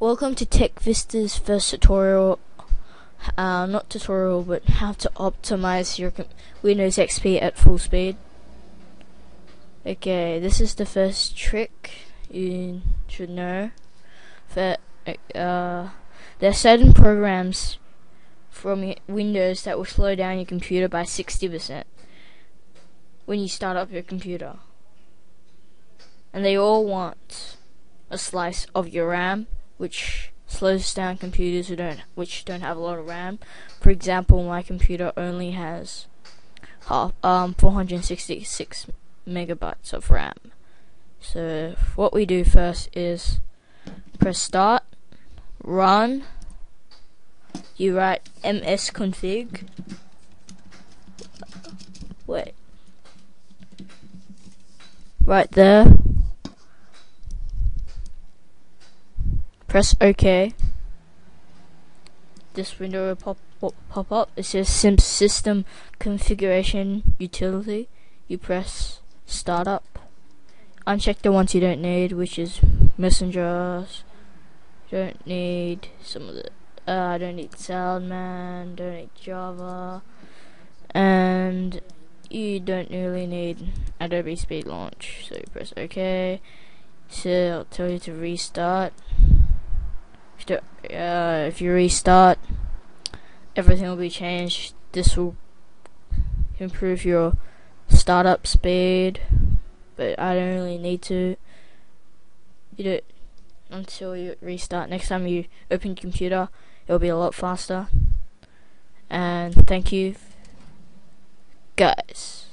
Welcome to Tech Vista's first tutorial, uh, not tutorial, but how to optimize your Windows XP at full speed. Okay, this is the first trick you should know. That uh, there are certain programs from Windows that will slow down your computer by 60% when you start up your computer. And they all want a slice of your RAM which slows down computers who don't which don't have a lot of RAM. For example, my computer only has half um 466 megabytes of RAM. So what we do first is press start, run. You write msconfig. Wait. Right there. Press OK. This window will pop, pop, pop up. It says Sim System Configuration Utility. You press Startup. Uncheck the ones you don't need, which is messengers. Don't need some of the. Uh, I don't need Soundman. Don't need Java. And you don't really need Adobe Speed Launch. So you press OK. So it'll tell you to restart uh, if you restart, everything will be changed. This will improve your startup speed, but I don't really need to. You do it until you restart. Next time you open your computer, it'll be a lot faster. And thank you, guys.